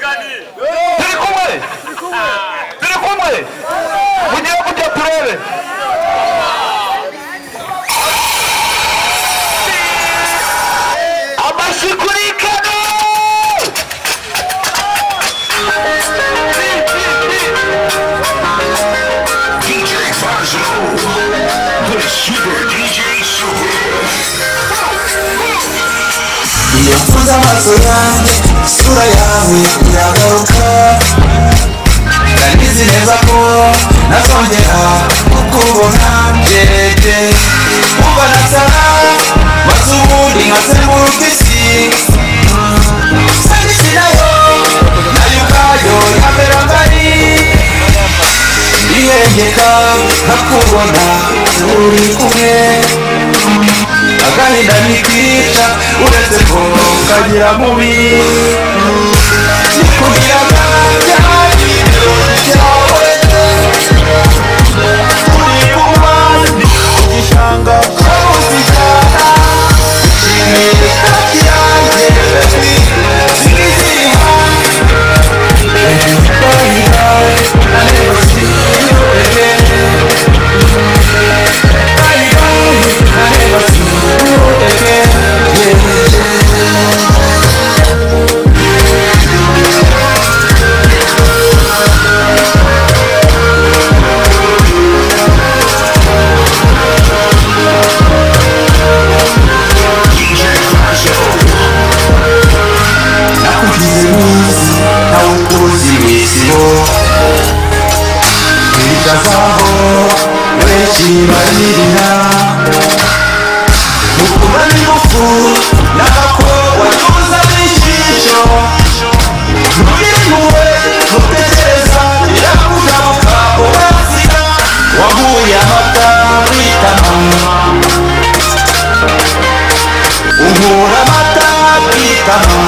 Turi kumwe? super. kumwe? Mugiye kujya turebe. Sura yangu, sura yangu. nakuona zuri kumye akanidanikisha uretepo kajira mubi shafaho weshi malirira mukuma ni mufu nakako watuza n'ijisho murimuwe mutekereza yakugaruka urazira wahuye amata Umura mata amata witama